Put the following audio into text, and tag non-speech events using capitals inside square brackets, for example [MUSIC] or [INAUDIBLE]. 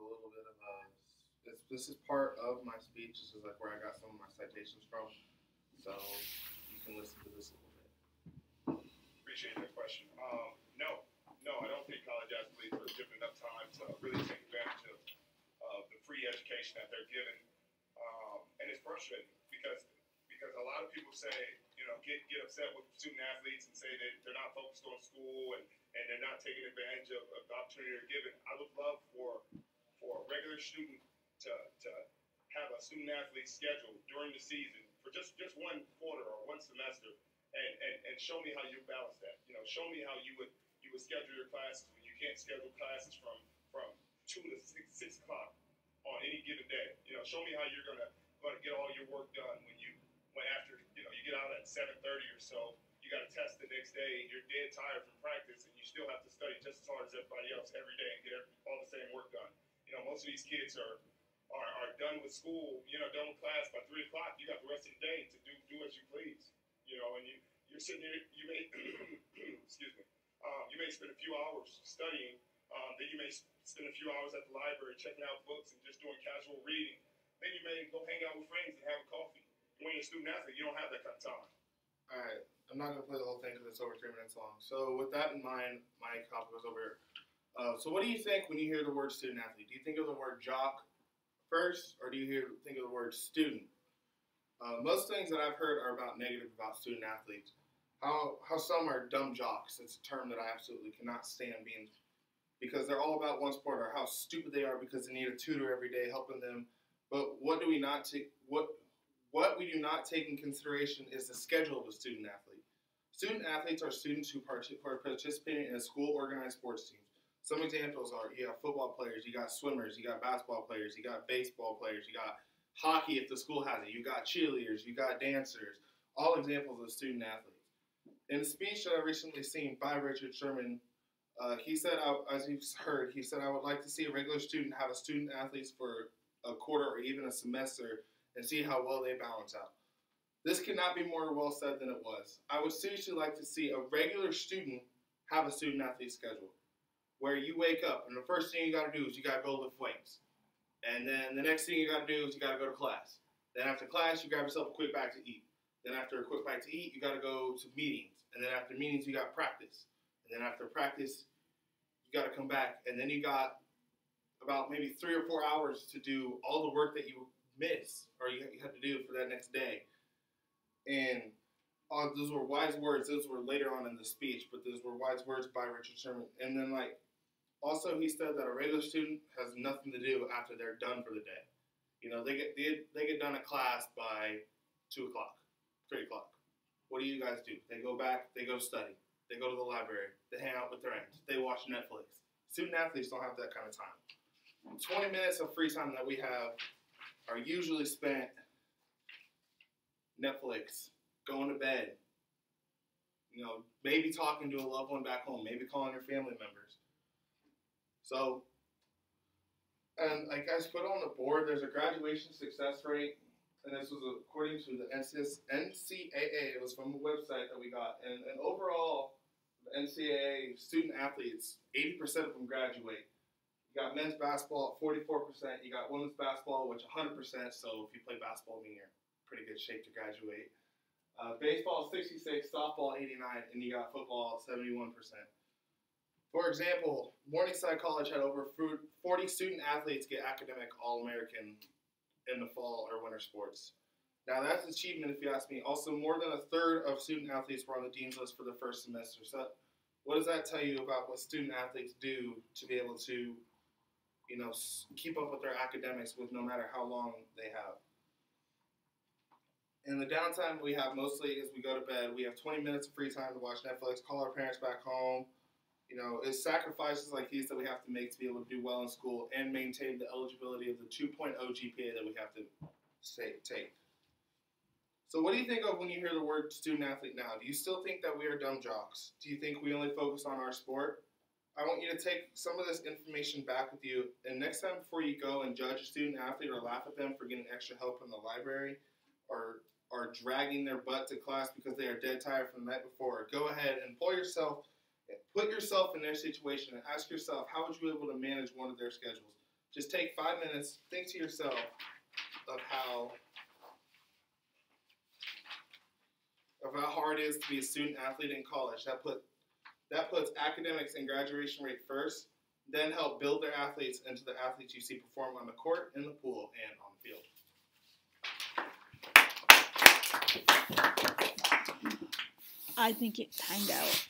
a little bit of a. This, this is part of my speech. This is like where I got some of my citations from. So you can listen to this a little bit. Appreciate that question. Um, no, no, I don't think college athletes are given enough time to really take advantage of, of the free education that they're given. Um, and it's frustrating because because a lot of people say, you know, get get upset with student athletes and say that they're not focused on school and, and they're not taking advantage of, of the opportunity they're given. I would love for for a regular student to, to have a student athlete schedule during the season for just, just one quarter or one semester and, and, and show me how you balance that. You know, show me how you would you would schedule your classes when you can't schedule classes from from two to six six o'clock on any given day. You know, show me how you're gonna gonna get all your work done when you when after you know you get out at seven thirty or so. You got to test the next day. You're dead tired from practice, and you still have to study just as hard as everybody else every day and get all the same work done. You know, most of these kids are are, are done with school, you know, done with class by three o'clock. You got the rest of the day to do do as you please, you know, and you you're sitting there. You may [CLEARS THROAT] excuse me. Um, you may spend a few hours studying. Um, then you may spend a few hours at the library checking out books and just doing casual reading. Then you may go hang out with friends and have a coffee. When you're a student athlete, you don't have that kind of time. All right, I'm not gonna play the whole thing because it's over three minutes long. So with that in mind, my copy goes over. Uh, so what do you think when you hear the word student athlete? Do you think of the word jock first, or do you hear think of the word student? Uh, most things that I've heard are about negative about student athletes. How how some are dumb jocks. It's a term that I absolutely cannot stand being because they're all about one sport or how stupid they are because they need a tutor every day helping them. But what do we not take what what we do not take in consideration is the schedule of a student athlete. Student athletes are students who part- are participating in a school organized sports teams. Some examples are you have football players, you got swimmers, you got basketball players, you got baseball players, you got hockey if the school has it, you got cheerleaders, you got dancers, all examples of student athletes. In a speech that I recently seen by Richard Sherman, uh, he said, as you've heard, he said, I would like to see a regular student have a student athletes for a quarter or even a semester and see how well they balance out. This cannot be more well said than it was. I would seriously like to see a regular student have a student athlete schedule where you wake up and the first thing you got to do is you got to go lift weights. And then the next thing you got to do is you got to go to class. Then after class, you grab yourself a quick bite to eat. Then after a quick bite to eat, you got to go to meetings. And then after meetings, you got practice. And then after practice, you got to come back. And then you got about maybe three or four hours to do all the work that you miss or you, have to do for that next day. And uh, those were wise words. Those were later on in the speech, but those were wise words by Richard Sherman. And then, like, also, he said that a regular student has nothing to do after they're done for the day. You know, they get they, they get done a class by two o'clock, three o'clock. What do you guys do? They go back, they go study, they go to the library, they hang out with their friends, they watch Netflix. Student athletes don't have that kind of time. 20 minutes of free time that we have are usually spent Netflix, going to bed, you know, maybe talking to a loved one back home, maybe calling your family members. So, and like guys put on the board, there's a graduation success rate, and this was according to the NCAA. It was from a website that we got, and, and overall, NCAA student athletes, 80% of them graduate. You got men's basketball at 44%. You got women's basketball, which 100%. So if you play basketball, mean you're pretty good shape to graduate. Uh, baseball 66, softball 89, and you got football 71%. For example, Morningside College had over 40 student athletes get academic All American in the fall or winter sports. Now that's an achievement if you ask me. Also, more than a third of student athletes were on the dean's list for the first semester. So, what does that tell you about what student athletes do to be able to, you know, keep up with their academics with no matter how long they have? In the downtime we have mostly as we go to bed, we have 20 minutes of free time to watch Netflix, call our parents back home. You know, it's sacrifices like these that we have to make to be able to do well in school and maintain the eligibility of the 2.0 GPA that we have to say, take. So, what do you think of when you hear the word student athlete now? Do you still think that we are dumb jocks? Do you think we only focus on our sport? I want you to take some of this information back with you, and next time before you go and judge a student athlete or laugh at them for getting extra help in the library or are dragging their butt to class because they are dead tired from the night before, go ahead and pull yourself, put yourself in their situation and ask yourself, how would you be able to manage one of their schedules? just take five minutes, think to yourself of how of how hard it is to be a student athlete in college. That put that puts academics and graduation rate first, then help build their athletes into the athletes you see perform on the court, in the pool, and on the field. I think it timed out.